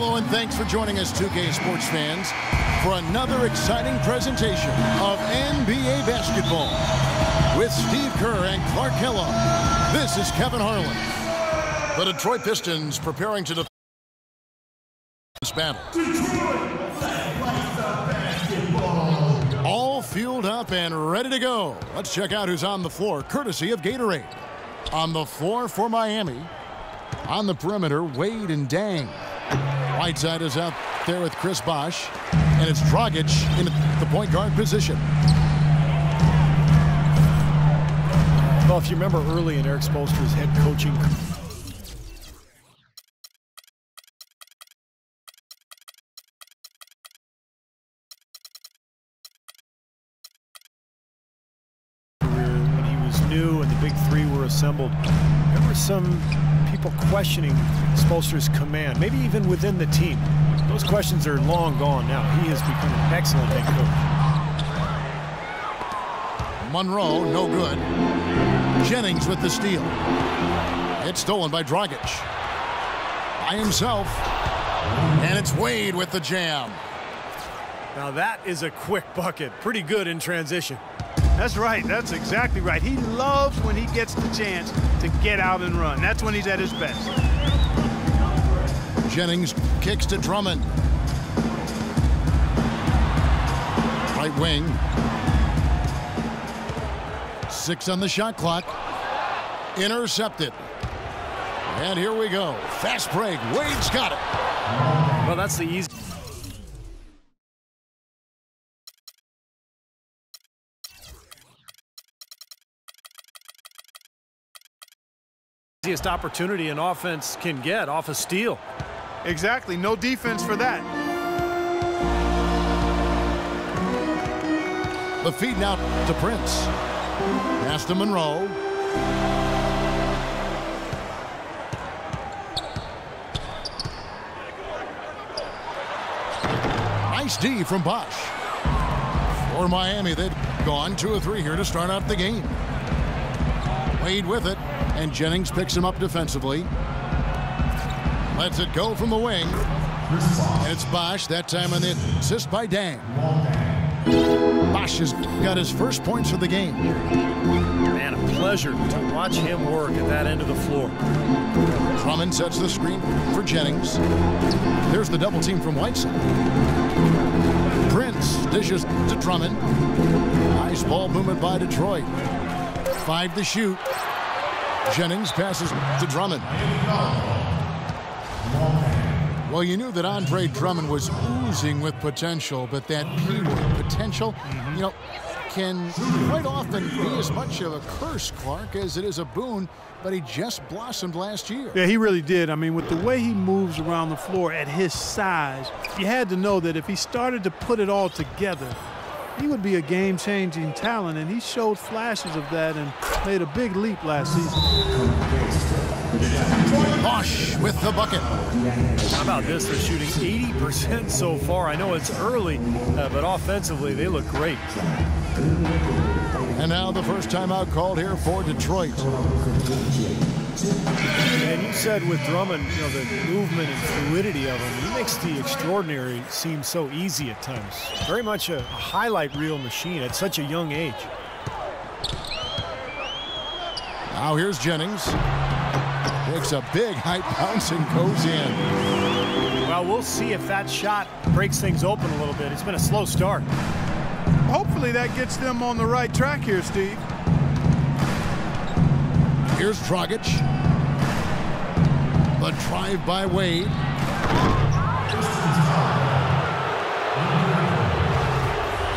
Hello and thanks for joining us 2K Sports fans for another exciting presentation of NBA basketball with Steve Kerr and Clark Kellogg. This is Kevin Harlan. The Detroit Pistons preparing to defend this battle. All fueled up and ready to go. Let's check out who's on the floor, courtesy of Gatorade. On the floor for Miami. On the perimeter, Wade and Deng. Whiteside is out there with Chris Bosh. And it's Dragic in the point guard position. Well, if you remember early in Erik Spoelstra's head coaching when he was new and the big three were assembled, there were some people questioning Spoelstra's command, maybe even within the team. Those questions are long gone now. He has become an excellent head coach. Monroe, no good. Jennings with the steal. It's stolen by Dragic. By himself. And it's Wade with the jam. Now that is a quick bucket. Pretty good in transition. That's right. That's exactly right. He loves when he gets the chance to get out and run. That's when he's at his best. Jennings kicks to Drummond. Right wing. Six on the shot clock. Intercepted. And here we go. Fast break. Wade's got it. Well, that's the easy. Easiest opportunity an offense can get off a steal. Exactly. No defense for that. The feed now to Prince. Pass to Monroe. Nice D from Bosh. For Miami, they've gone two or three here to start out the game. Wade with it, and Jennings picks him up defensively. Lets it go from the wing. And it's Bosh, that time on the assist by Deng. Bosh has got his first points of the game. Man, a pleasure to watch him work at that end of the floor. Drummond sets the screen for Jennings. There's the double team from Whiteside. Prince dishes to Drummond. Nice ball movement by Detroit. Five to shoot. Jennings passes to Drummond. Well, you knew that Andre Drummond was oozing with potential, but that P potential, you know, can quite often be as much of a curse, Clark, as it is a boon, but he just blossomed last year. Yeah, he really did. I mean, with the way he moves around the floor at his size, you had to know that if he started to put it all together, he would be a game-changing talent, and he showed flashes of that and made a big leap last season. Bosh with the bucket. How about this? They're shooting 80% so far. I know it's early, uh, but offensively, they look great. And now the first timeout called here for Detroit. And you said with Drummond, you know, the movement and fluidity of him, he makes the extraordinary seem so easy at times. Very much a, a highlight reel machine at such a young age. Now here's Jennings. Takes a big height bounce and goes in. Well, we'll see if that shot breaks things open a little bit. It's been a slow start. Hopefully that gets them on the right track here, Steve. Here's Dragic. The drive by Wade.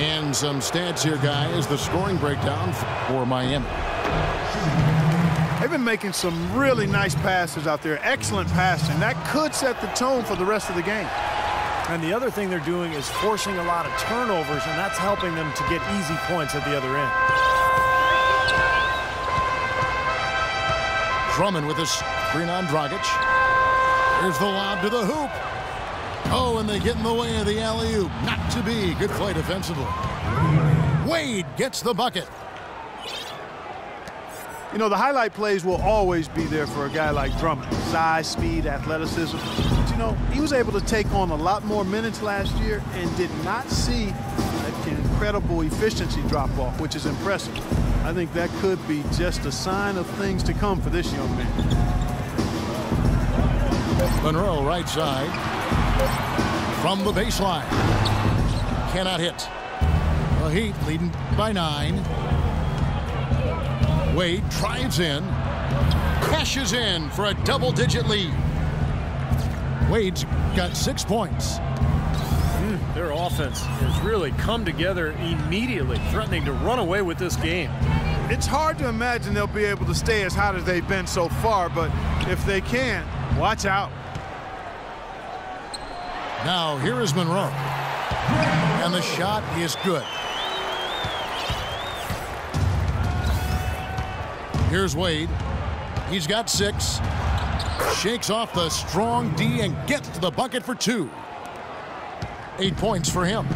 And some stats here, guys. The scoring breakdown for Miami. They've been making some really nice passes out there. Excellent passing. That could set the tone for the rest of the game. And the other thing they're doing is forcing a lot of turnovers, and that's helping them to get easy points at the other end. Drummond with his screen on Dragic. Here's the lob to the hoop. Oh, and they get in the way of the alley-oop. Not to be. Good play defensively. Wade gets the bucket. You know, the highlight plays will always be there for a guy like Drummond. Size, speed, athleticism. But, you know, he was able to take on a lot more minutes last year and did not see an incredible efficiency drop off, which is impressive. I think that could be just a sign of things to come for this young man. Monroe right side. From the baseline. Cannot hit. The Heat leading by nine. Wade drives in. Crashes in for a double-digit lead. Wade's got six points. Their offense has really come together immediately, threatening to run away with this game. It's hard to imagine they'll be able to stay as hot as they've been so far, but if they can, watch out. Now here is Monroe. And the shot is good. Here's Wade. He's got six. Shakes off the strong D and gets to the bucket for two. Eight points for him.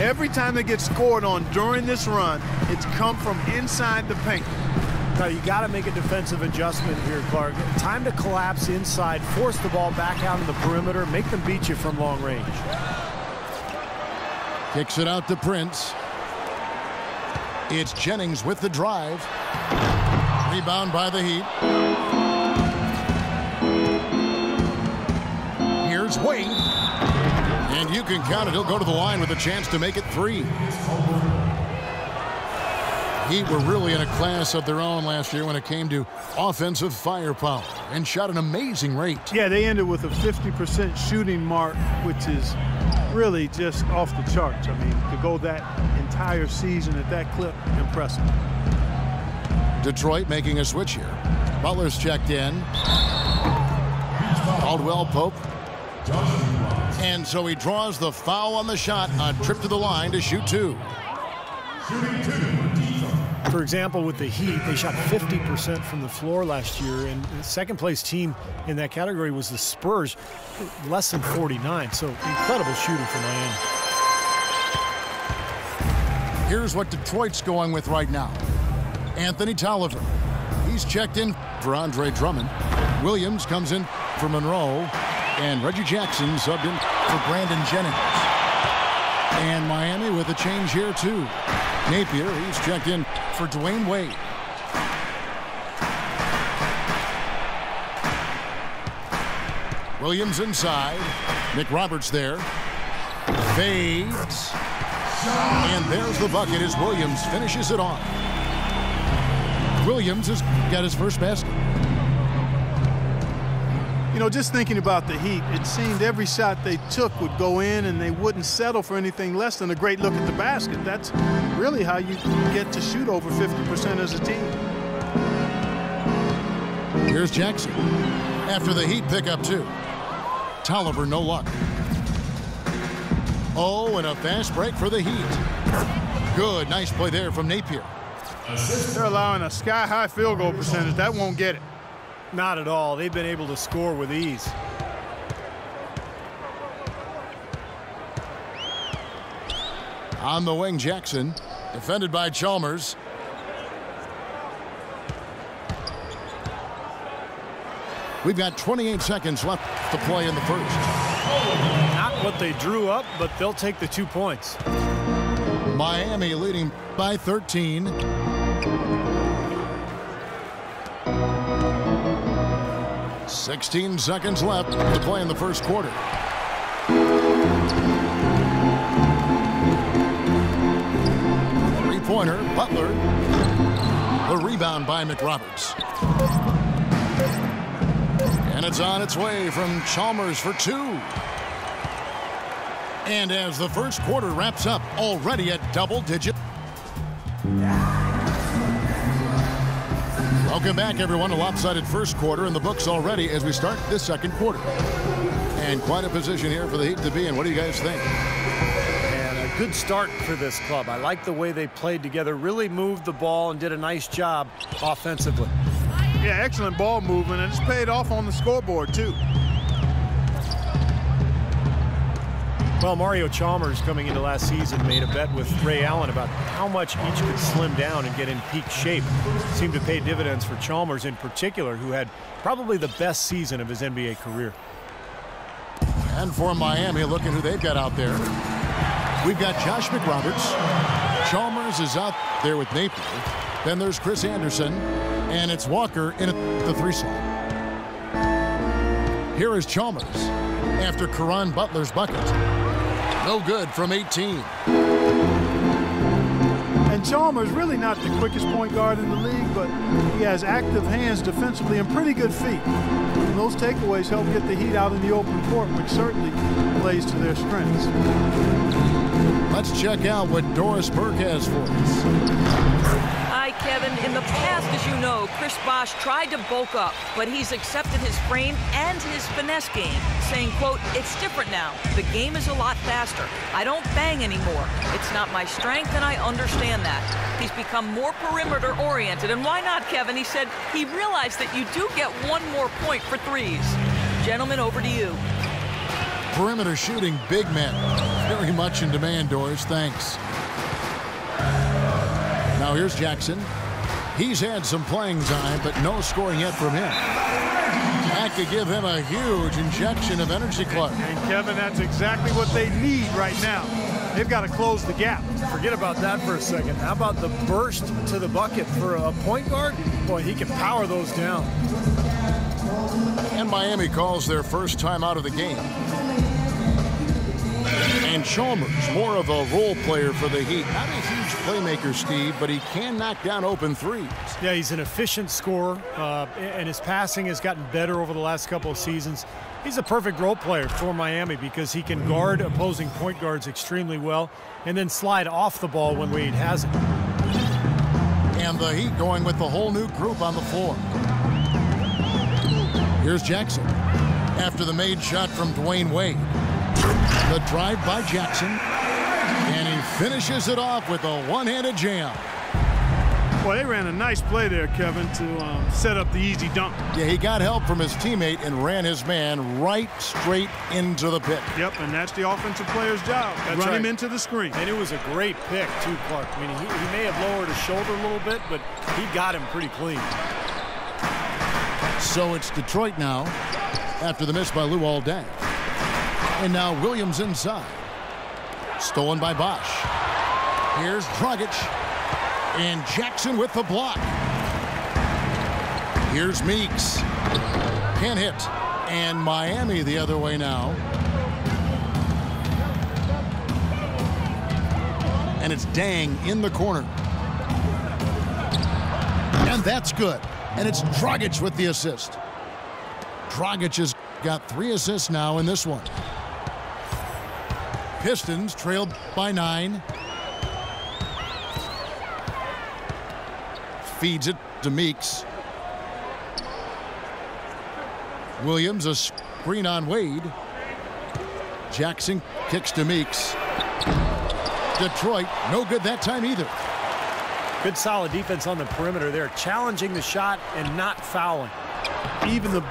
Every time they get scored on during this run, it's come from inside the paint. Now you got to make a defensive adjustment here, Clark. Time to collapse inside, force the ball back out of the perimeter, make them beat you from long range. Kicks it out to Prince. It's Jennings with the drive. Rebound by the Heat. Here's Wade. And you can count it. He'll go to the line with a chance to make it three. Heat were really in a class of their own last year when it came to offensive firepower and shot an amazing rate. Yeah, they ended with a 50% shooting mark, which is really just off the charts. I mean, to go that entire season at that clip, impressive. Detroit making a switch here. Butler's checked in. Caldwell Pope. And so he draws the foul on the shot on trip to the line to shoot two. For example, with the Heat, they shot 50% from the floor last year, and the second place team in that category was the Spurs, less than 49. So incredible shooting for Miami. Here's what Detroit's going with right now. Anthony Tolliver. He's checked in for Andre Drummond. Williams comes in for Monroe. And Reggie Jackson subbed in for Brandon Jennings. And Miami with a change here, too. Napier, he's checked in for Dwyane Wade. Williams inside. McRoberts there. Fades. And there's the bucket as Williams finishes it off. Williams has got his first basket. You know, just thinking about the Heat, it seemed every shot they took would go in and they wouldn't settle for anything less than a great look at the basket. That's really how you get to shoot over 50% as a team. Here's Jackson. After the Heat pick up two. Tolliver, no luck. Oh, and a fast break for the Heat. Good, nice play there from Napier. They're allowing a sky-high field goal percentage. That won't get it. Not at all. They've been able to score with ease. On the wing, Jackson. Defended by Chalmers. We've got 28 seconds left to play in the first. Not what they drew up, but they'll take the two points. Miami leading by 13. Sixteen seconds left to play in the first quarter. Three-pointer, Butler. The rebound by McRoberts. And it's on its way from Chalmers for two. And as the first quarter wraps up, already at double Welcome back, everyone. A lopsided first quarter in the books already as we start this second quarter. And quite a position here for the Heat to be in. What do you guys think? And a good start for this club. I like the way they played together, really moved the ball and did a nice job offensively. Yeah, excellent ball movement, and it's paid off on the scoreboard, too. Well, Mario Chalmers coming into last season made a bet with Ray Allen about how much each could slim down and get in peak shape. Seemed to pay dividends for Chalmers in particular, who had probably the best season of his NBA career. And for Miami, look at who they've got out there. We've got Josh McRoberts. Chalmers is out there with Napier. Then there's Chris Andersen. And it's Walker in the three slot. Here is Chalmers after Caron Butler's bucket. No good from 18. And Chalmers really not the quickest point guard in the league, but he has active hands defensively and pretty good feet. And those takeaways help get the Heat out in the open court, which certainly plays to their strengths. Let's check out what Doris Burke has for us. Hi, Kevin. In the past, as you know, Chris Bosh tried to bulk up, but he's accepted his frame and his finesse game, saying, quote, it's different now. The game is a lot faster. I don't bang anymore. It's not my strength, and I understand that. He's become more perimeter oriented, and why not, Kevin? He said he realized that you do get one more point for threes. Gentlemen, over to you. Perimeter shooting big men. Very much in demand, Doris. Thanks. Now here's Jackson. He's had some playing time, but no scoring yet from him. That could give him a huge injection of energy, Clark. And Kevin, that's exactly what they need right now. They've got to close the gap. Forget about that for a second. How about the burst to the bucket for a point guard? Boy, he can power those down. And Miami calls their first time out of the game. And Chalmers, more of a role player for the Heat. Not a huge playmaker, Steve, but he can knock down open threes. Yeah, he's an efficient scorer, uh, and his passing has gotten better over the last couple of seasons. He's a perfect role player for Miami because he can guard opposing point guards extremely well and then slide off the ball when Wade has it. And the Heat going with the whole new group on the floor. Here's Jackson. After the made shot from Dwyane Wade. The drive by Jackson. And he finishes it off with a one-handed jam. Well, they ran a nice play there, Kevin, to um, set up the easy dunk. Yeah, he got help from his teammate and ran his man right straight into the pit. Yep, and that's the offensive player's job. That's Run right. him into the screen. And it was a great pick, too, Clark. I mean, he, he may have lowered his shoulder a little bit, but he got him pretty clean. So it's Detroit now after the miss by Luol Deng. And now Williams inside. Stolen by Bosh. Here's Dragic. And Jackson with the block. Here's Meeks. Can't hit. And Miami the other way now. And it's Deng in the corner. And that's good. And it's Dragic with the assist. Dragic has got three assists now in this one. Pistons trailed by nine. Feeds it to Meeks. Williams a screen on Wade. Jackson kicks to Meeks. Detroit, no good that time either. Good solid defense on the perimeter there, challenging the shot and not fouling. Even the